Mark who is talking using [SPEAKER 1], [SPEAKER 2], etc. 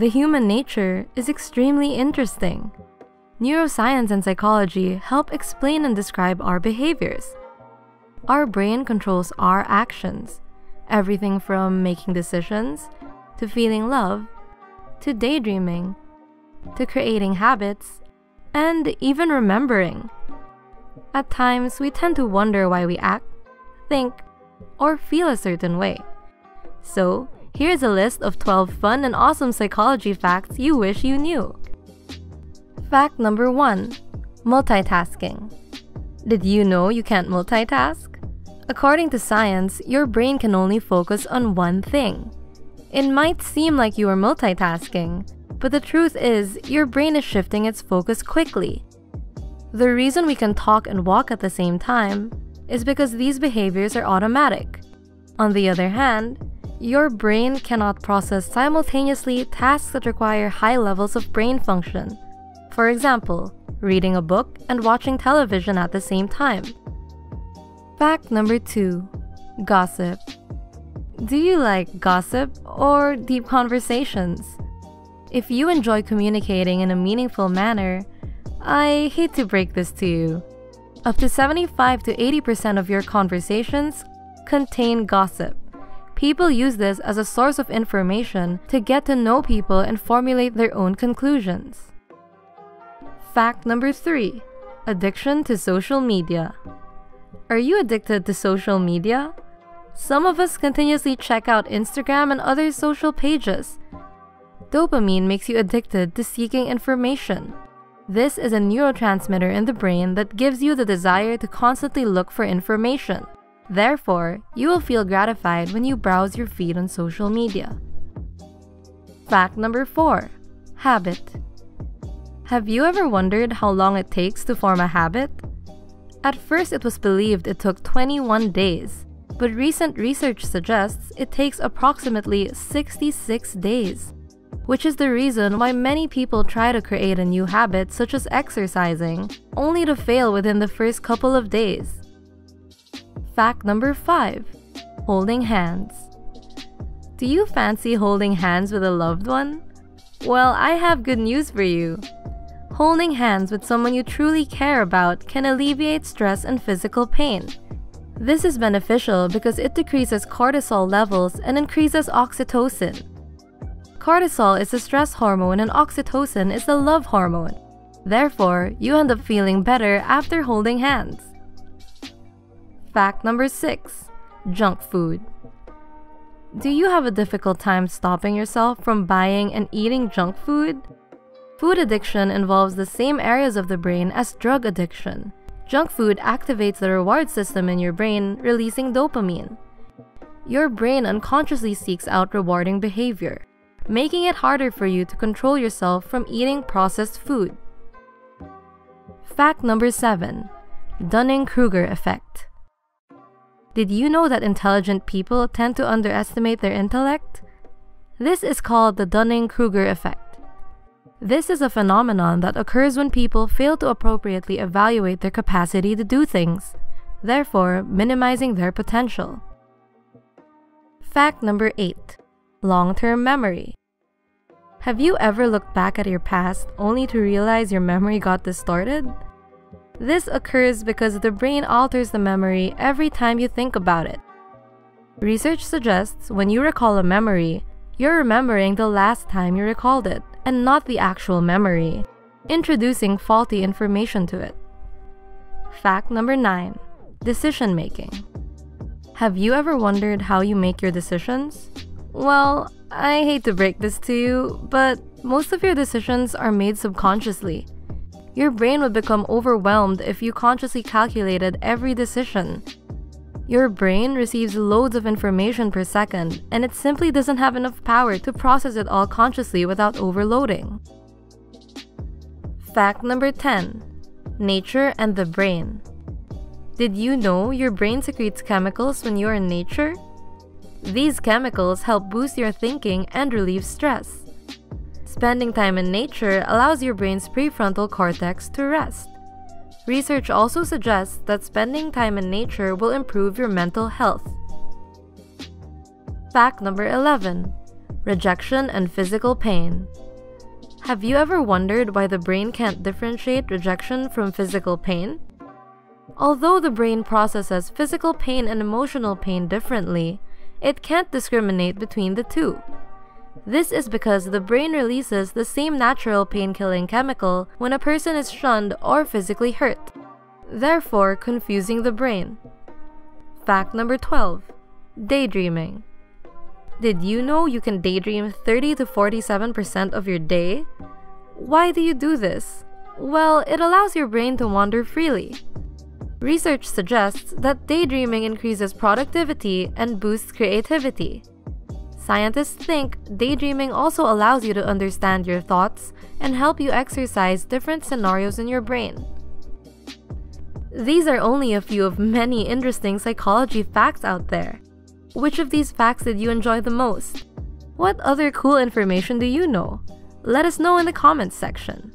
[SPEAKER 1] The human nature is extremely interesting. Neuroscience and psychology help explain and describe our behaviors. Our brain controls our actions, everything from making decisions, to feeling love, to daydreaming, to creating habits, and even remembering. At times, we tend to wonder why we act, think, or feel a certain way. So, here's a list of 12 fun and awesome psychology facts you wish you knew. Fact number 1 Multitasking. Did you know you can't multitask? According to science, your brain can only focus on one thing. It might seem like you are multitasking, but the truth is, your brain is shifting its focus quickly. The reason we can talk and walk at the same time is because these behaviors are automatic. On the other hand, your brain cannot process simultaneously tasks that require high levels of brain function. For example, reading a book and watching television at the same time. Fact number two Gossip. Do you like gossip or deep conversations? If you enjoy communicating in a meaningful manner, I hate to break this to you. Up to 75 to 80% of your conversations contain gossip. People use this as a source of information to get to know people and formulate their own conclusions. Fact number three addiction to social media. Are you addicted to social media? Some of us continuously check out Instagram and other social pages. Dopamine makes you addicted to seeking information. This is a neurotransmitter in the brain that gives you the desire to constantly look for information. Therefore, you will feel gratified when you browse your feed on social media. Fact number 4 Habit. Have you ever wondered how long it takes to form a habit? At first, it was believed it took 21 days, but recent research suggests it takes approximately 66 days which is the reason why many people try to create a new habit such as exercising, only to fail within the first couple of days. Fact number 5 Holding Hands. Do you fancy holding hands with a loved one? Well, I have good news for you. Holding hands with someone you truly care about can alleviate stress and physical pain. This is beneficial because it decreases cortisol levels and increases oxytocin, Cortisol is the stress hormone and oxytocin is the love hormone. Therefore, you end up feeling better after holding hands. Fact number 6 Junk food. Do you have a difficult time stopping yourself from buying and eating junk food? Food addiction involves the same areas of the brain as drug addiction. Junk food activates the reward system in your brain, releasing dopamine. Your brain unconsciously seeks out rewarding behavior making it harder for you to control yourself from eating processed food. Fact number 7 Dunning Kruger Effect. Did you know that intelligent people tend to underestimate their intellect? This is called the Dunning Kruger effect. This is a phenomenon that occurs when people fail to appropriately evaluate their capacity to do things, therefore, minimizing their potential. Fact number 8 Long term memory. Have you ever looked back at your past only to realize your memory got distorted? This occurs because the brain alters the memory every time you think about it. Research suggests when you recall a memory, you're remembering the last time you recalled it and not the actual memory, introducing faulty information to it. Fact number 9 Decision making. Have you ever wondered how you make your decisions? Well, I hate to break this to you, but most of your decisions are made subconsciously. Your brain would become overwhelmed if you consciously calculated every decision. Your brain receives loads of information per second, and it simply doesn't have enough power to process it all consciously without overloading. Fact number 10 Nature and the Brain. Did you know your brain secretes chemicals when you're in nature? These chemicals help boost your thinking and relieve stress. Spending time in nature allows your brain's prefrontal cortex to rest. Research also suggests that spending time in nature will improve your mental health. Fact number 11 rejection, and physical pain. Have you ever wondered why the brain can't differentiate rejection from physical pain? Although the brain processes physical pain and emotional pain differently, it can't discriminate between the two. This is because the brain releases the same natural pain killing chemical when a person is shunned or physically hurt, therefore, confusing the brain. Fact number 12 Daydreaming. Did you know you can daydream 30 to 47% of your day? Why do you do this? Well, it allows your brain to wander freely. Research suggests that daydreaming increases productivity and boosts creativity. Scientists think daydreaming also allows you to understand your thoughts and help you exercise different scenarios in your brain. These are only a few of many interesting psychology facts out there. Which of these facts did you enjoy the most? What other cool information do you know? Let us know in the comments section.